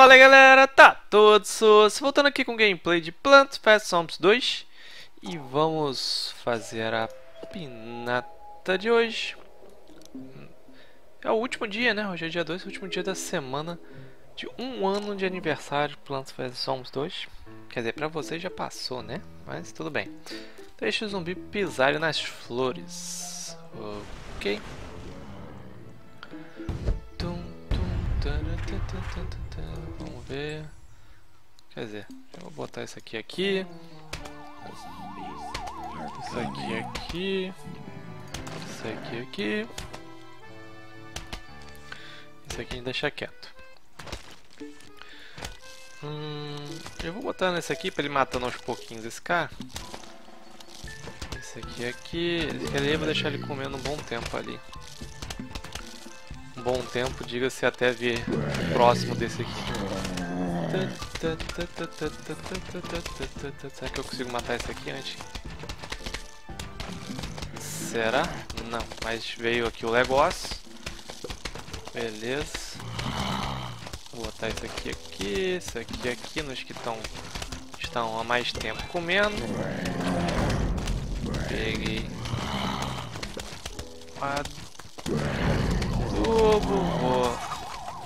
Fala galera, tá todos voltando aqui com gameplay de Plants vs. Zombies 2 E vamos fazer a pinata de hoje. É o último dia né, hoje é dia 2, o último dia da semana De um ano de aniversário de Plants vs. Zombies 2 Quer dizer, pra vocês já passou né, mas tudo bem. Deixa o zumbi pisar nas flores. Ok Vamos ver. Quer dizer, eu vou botar isso aqui aqui. Isso aqui aqui. Isso aqui aqui. Isso aqui a gente deixa quieto. Hum, eu vou botar nesse aqui para ele matando aos pouquinhos esse cara. Esse aqui aqui. Ele vou deixar ele comendo um bom tempo ali um bom tempo, diga-se até ver próximo desse aqui. Será que eu consigo matar esse aqui antes? Será? Não, mas veio aqui o negócio. Beleza. Vou botar isso aqui aqui, isso aqui aqui, nos que estão estão há mais tempo comendo. Peguei. Vou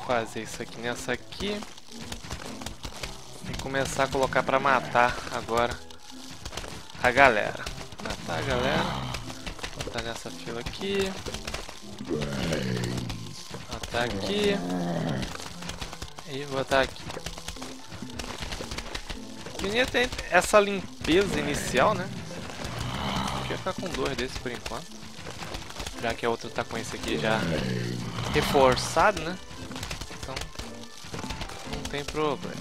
fazer isso aqui nessa aqui. E começar a colocar pra matar agora a galera. Matar a galera. Botar nessa fila aqui. Botar aqui. E botar aqui. Queria ter essa limpeza inicial, né? Queria ficar com dois desses por enquanto. Já que a outra tá com esse aqui já reforçado, né? Então não tem problema.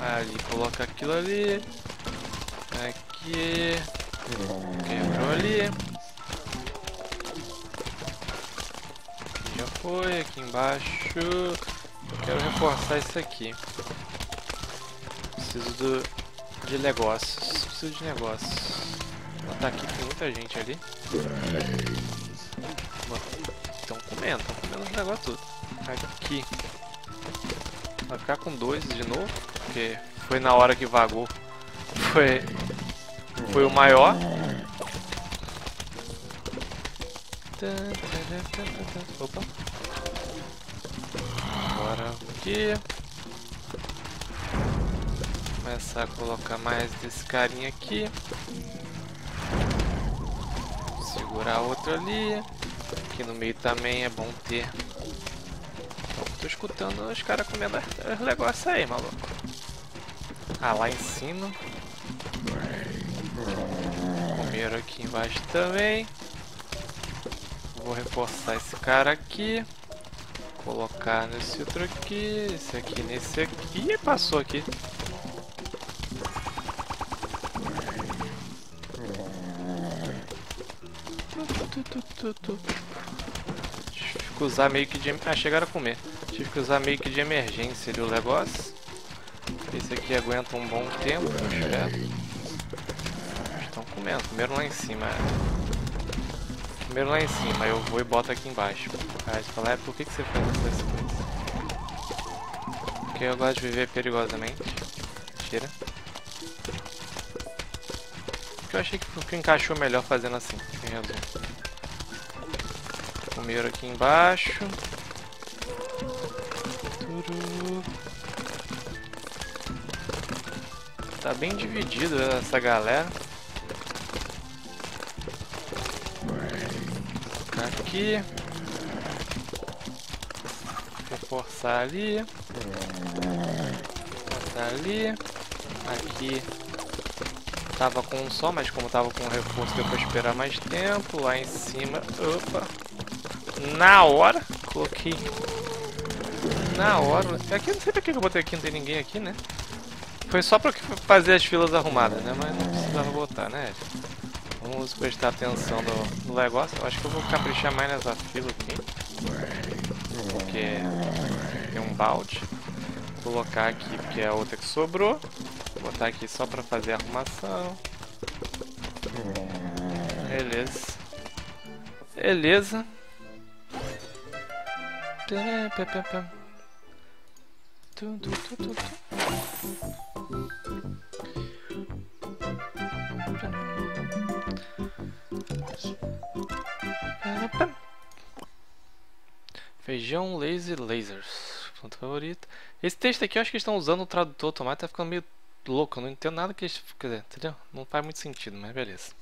Ali coloca aquilo ali. Aqui. Quebrou ali. Aqui já foi, aqui embaixo. Eu quero reforçar isso aqui. Preciso do, de negócios. Preciso de negócios. Vou botar aqui tem muita gente ali. Estão comendo, estão comendo os negócios tudo. Aqui. Vai ficar com dois de novo, porque foi na hora que vagou. Foi, foi o maior. Opa. Agora aqui. Começar a colocar mais desse carinha aqui. Segurar outro ali. Aqui no meio também é bom ter. Tô escutando os caras comendo os negócios aí, maluco. Ah, lá em cima. Comeram aqui embaixo também. Vou reforçar esse cara aqui. Colocar nesse outro aqui. Esse aqui nesse aqui. Ih, passou aqui. Tive que usar meio que de... Ah, chegaram a comer. Tive que usar meio que de emergência ali o negócio. Esse aqui aguenta um bom tempo, espero. Estão comendo. Comeram lá em cima. Primeiro lá em cima, eu vou e boto aqui embaixo. Aí você fala, é, por que, que você faz essas coisas? Porque eu gosto de viver perigosamente. Tira. Porque eu achei que, que encaixou melhor fazendo assim, em resumo. Comeram aqui embaixo. Tá bem dividido essa galera. Colocar aqui. Reforçar ali. Reforçar ali. Aqui tava com um só, mas como tava com um reforço deu pra esperar mais tempo. Lá em cima, opa, na hora. Coloquei na hora. Aqui não sei pra que eu botei aqui, não tem ninguém aqui, né? Foi só pra fazer as filas arrumadas, né? Mas não precisava botar, né? Vamos prestar atenção no, no negócio. Eu acho que eu vou caprichar mais nessa fila aqui. Porque tem um balde. Vou colocar aqui porque é a outra que sobrou. Vou botar aqui só pra fazer a arrumação. Beleza. Beleza. Feijão laser lasers. Planta favorita. Esse texto aqui eu acho que estão usando o tradutor automático, tá ficando meio louco. Eu não entendo nada que eles. Quer dizer, entendeu? Não faz muito sentido, mas beleza.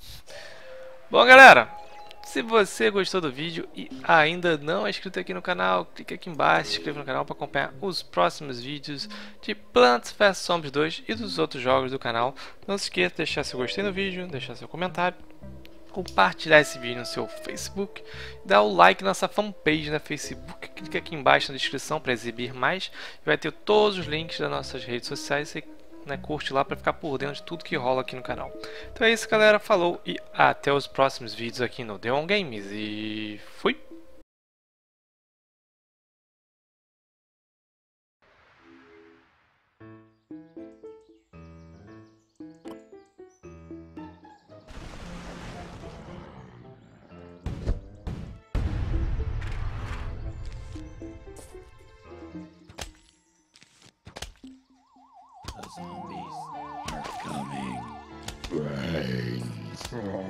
Bom, galera, se você gostou do vídeo e ainda não é inscrito aqui no canal, clique aqui embaixo, se inscreva no canal para acompanhar os próximos vídeos de Plants vs. Zombies 2 e dos outros jogos do canal. Não se esqueça de deixar seu gostei no vídeo, deixar seu comentário, compartilhar esse vídeo no seu Facebook, dar o like na nossa fanpage na Facebook, clique aqui embaixo na descrição para exibir mais, vai ter todos os links das nossas redes sociais e né, curte lá para ficar por dentro de tudo que rola aqui no canal. Então é isso galera, falou e até os próximos vídeos aqui no Deon Games e fui! Right.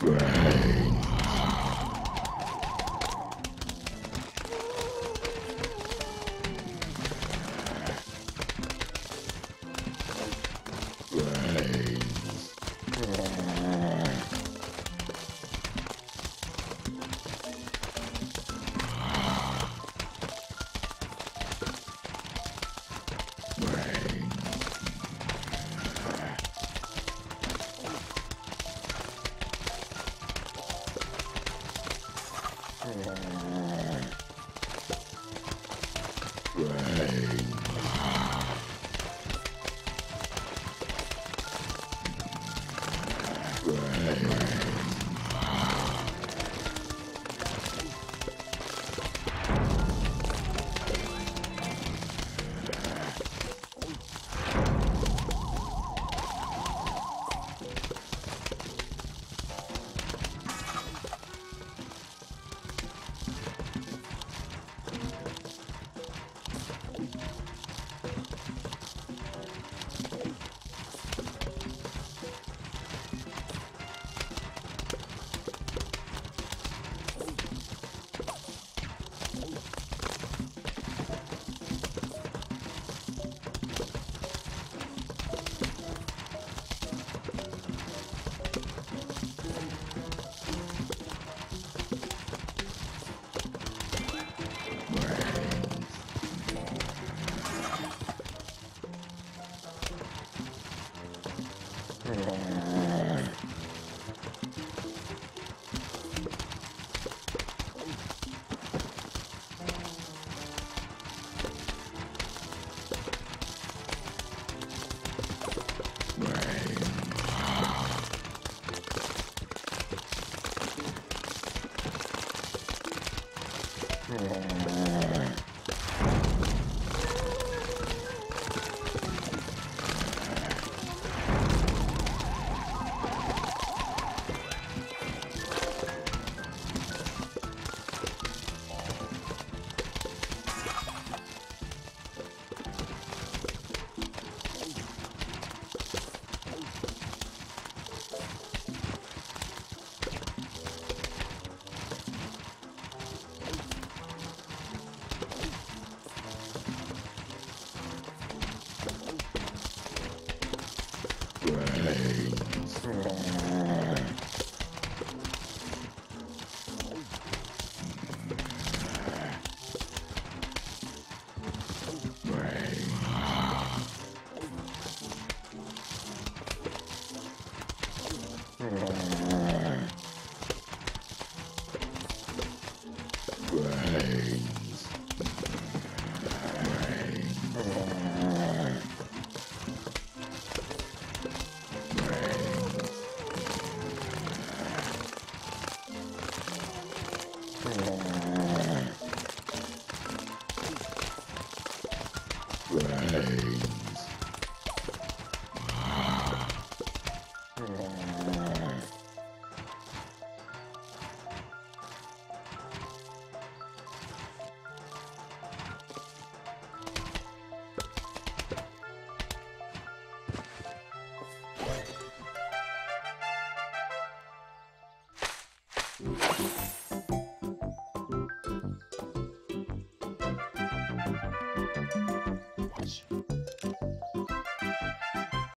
Brad. Nevermore. Cool.